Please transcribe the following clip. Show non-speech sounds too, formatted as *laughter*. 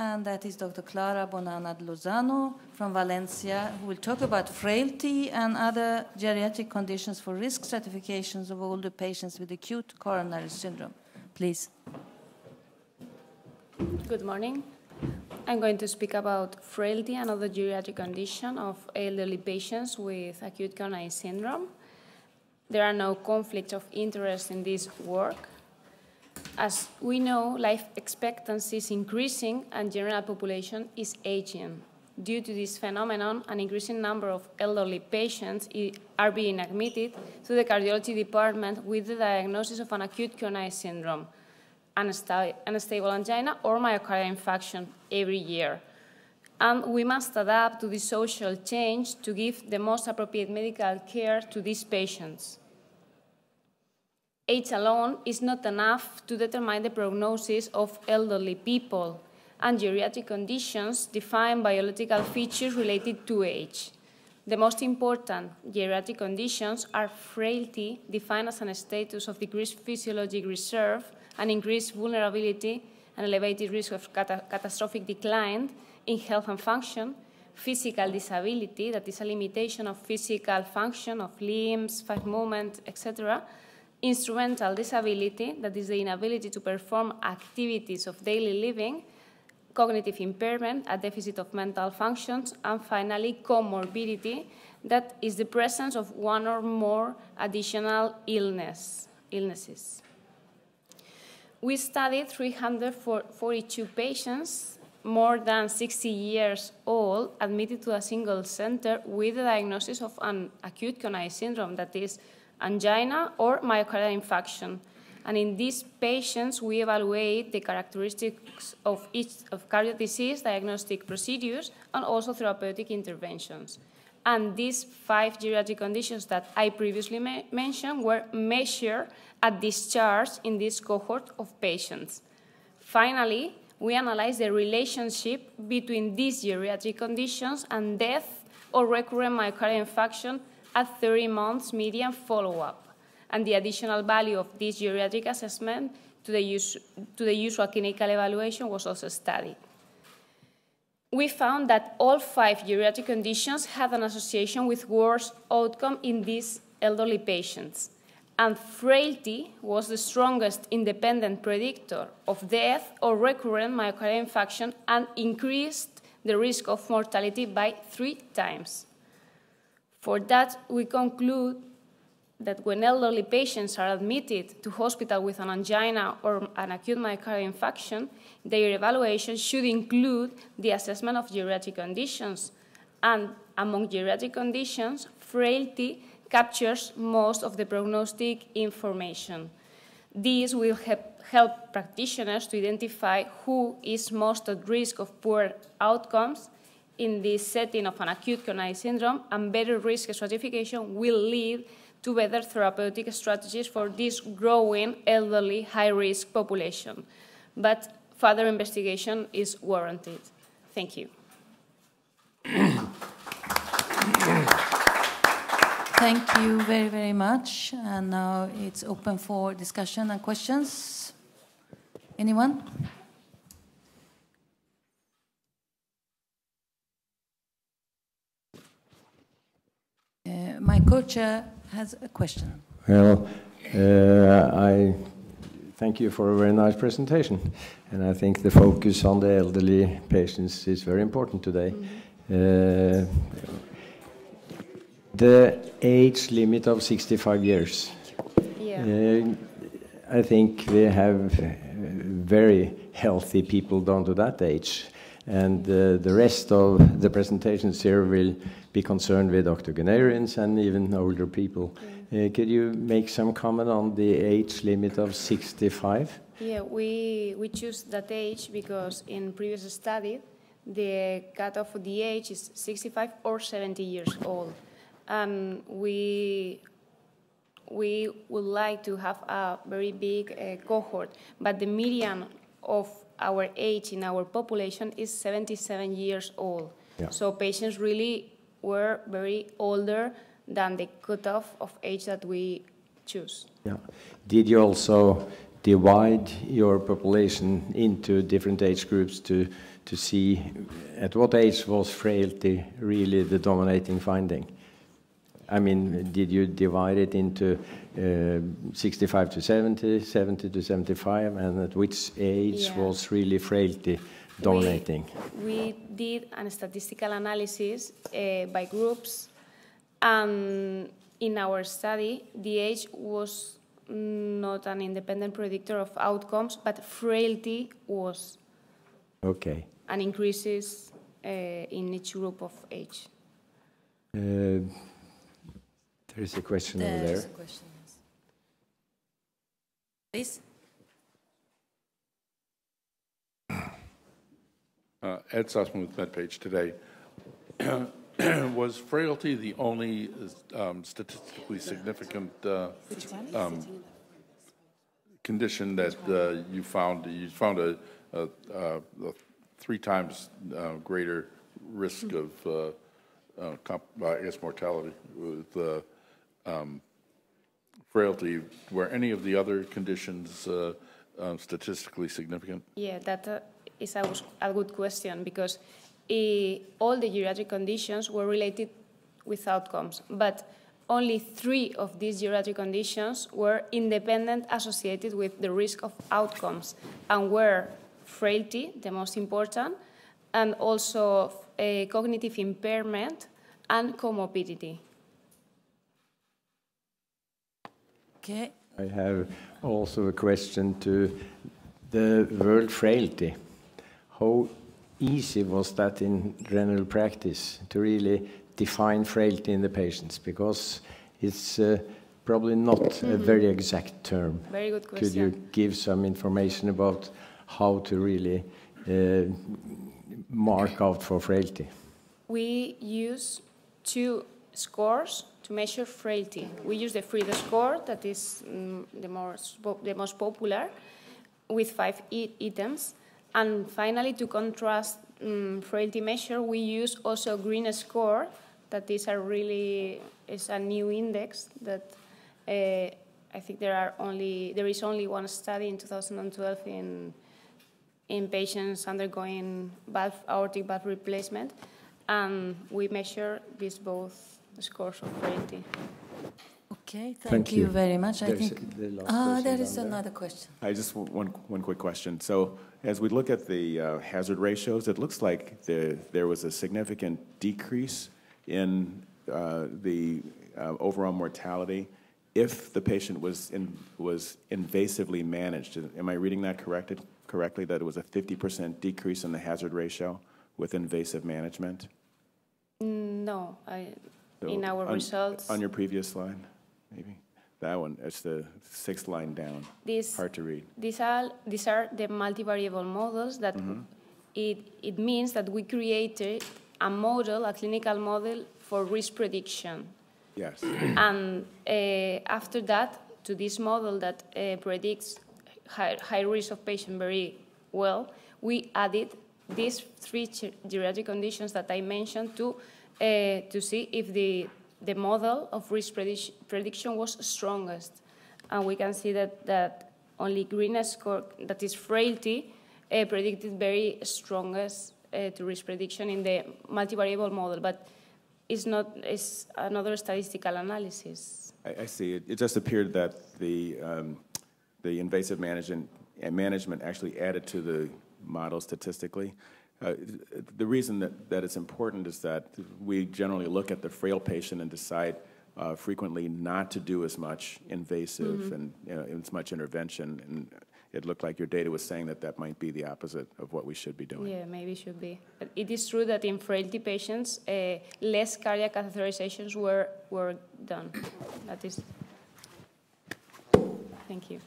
and that is Dr. Clara Bonanad Lozano from Valencia, who will talk about frailty and other geriatric conditions for risk stratifications of older patients with acute coronary syndrome. Please. Good morning. I'm going to speak about frailty and other geriatric condition of elderly patients with acute coronary syndrome. There are no conflicts of interest in this work. As we know, life expectancy is increasing and general population is aging. Due to this phenomenon, an increasing number of elderly patients are being admitted to the cardiology department with the diagnosis of an acute coronary syndrome, unstable angina, or myocardial infarction every year. And we must adapt to this social change to give the most appropriate medical care to these patients age alone is not enough to determine the prognosis of elderly people, and geriatric conditions define biological features related to age. The most important geriatric conditions are frailty, defined as a status of decreased physiologic reserve and increased vulnerability and elevated risk of cata catastrophic decline in health and function, physical disability, that is a limitation of physical function of limbs, fine movement, etc., instrumental disability, that is the inability to perform activities of daily living, cognitive impairment, a deficit of mental functions, and finally, comorbidity, that is the presence of one or more additional illness, illnesses. We studied 342 patients more than 60 years old admitted to a single center with the diagnosis of an acute coronary syndrome, that is angina, or myocardial infarction. And in these patients, we evaluate the characteristics of each of cardiac disease, diagnostic procedures, and also therapeutic interventions. And these five geriatric conditions that I previously mentioned were measured at discharge in this cohort of patients. Finally, we analyzed the relationship between these geriatric conditions and death or recurrent myocardial infarction at 30 months median follow-up, and the additional value of this geriatric assessment to the, to the usual clinical evaluation was also studied. We found that all five geriatric conditions had an association with worse outcome in these elderly patients, and frailty was the strongest independent predictor of death or recurrent myocardial infarction and increased the risk of mortality by three times. For that, we conclude that when elderly patients are admitted to hospital with an angina or an acute myocardial infarction, their evaluation should include the assessment of geriatric conditions. And among geriatric conditions, frailty captures most of the prognostic information. This will help, help practitioners to identify who is most at risk of poor outcomes in this setting of an acute coronary syndrome, and better risk stratification will lead to better therapeutic strategies for this growing elderly high-risk population. But further investigation is warranted. Thank you. Thank you very, very much. And now it's open for discussion and questions. Anyone? Uh, my co-chair has a question. Well, uh, I thank you for a very nice presentation, and I think the focus on the elderly patients is very important today. Mm -hmm. uh, the age limit of 65 years. Yeah. Uh, I think we have very healthy people down to that age, and uh, the rest of the presentations here will be concerned with octogenarians and even older people. Mm. Uh, could you make some comment on the age limit of 65? Yeah, we, we choose that age because in previous study, the cutoff of the age is 65 or 70 years old. And we, we would like to have a very big uh, cohort, but the median of our age in our population is 77 years old. Yeah. So patients really were very older than the cutoff of age that we choose. Yeah. Did you also divide your population into different age groups to to see at what age was frailty really the dominating finding? I mean, did you divide it into uh, 65 to 70, 70 to 75, and at which age Yeah. was really frailty dominating? We, we did a statistical analysis uh, by groups, and in our study, the age was not an independent predictor of outcomes, but frailty was, Okay. and increases uh, in each group of age. Uh, there is a question over There there. is a question, yes. Please. Uh, Ed Sussman with MedPage Today. *clears throat* Was frailty the only um, statistically significant uh, um, condition that uh, you found? You found a, a, a, a three times uh, greater risk of, uh, uh, comp- I guess, mortality with uh, um, frailty. Were any of the other conditions uh, um, statistically significant? Yeah, that uh, is a, a good question because eh, all the geriatric conditions were related with outcomes, but only three of these geriatric conditions were independent associated with the risk of outcomes and were frailty, the most important, and also eh, cognitive impairment and comorbidity. Okay. I have also a question to the word frailty. How easy was that in general practice to really define frailty in the patients? Because it's uh, probably not a very exact term. Very good question. Could you give some information about how to really uh, mark out for frailty? we use two scores to measure frailty. We use the Fried score, that is mm, the, most, the most popular, with five items. And finally, to contrast mm, frailty measure, we use also Green score, that is a really is a new index that uh, I think there are only there is only one study in 2012 in in patients undergoing valve, aortic valve replacement, and we measure these both scores of frailty. Okay, thank, Thank you. you. very much. I There's think. the last Ah, person there there. another question. I just want one one quick question. So as we look at the uh, hazard ratios, it looks like there there was a significant decrease in uh, the uh, overall mortality if the patient was in, was invasively managed. Am I reading that corrected correctly? That it was a 50% decrease in the hazard ratio with invasive management. No, I, So in our on- results, on your previous slide, maybe that one. It's the sixth line down. this Hard to read. These are, these are the multivariable models that it, it means that we created a model, a clinical model for risk prediction. Yes. *clears throat* and uh, after that, to this model that uh, predicts high, high risk of patient very well, we added these three ge- geriatric conditions that I mentioned to, uh, to see if the, the model of risk predic- prediction was strongest. And we can see that, that only Green score, that is frailty, uh, predicted very strongest uh, to risk prediction in the multivariable model. But it's not, it's another statistical analysis. I, I see. It, it just appeared that the, um, the invasive management, management actually added to the model statistically. Uh, the reason that, that it's important is that we generally look at the frail patient and decide uh, frequently not to do as much invasive and you know, as much intervention. And it looked like your data was saying that that might be the opposite of what we should be doing. Yeah, maybe it should be. It is true that in frailty patients, uh, less cardiac catheterizations were, were done. That is. Thank you.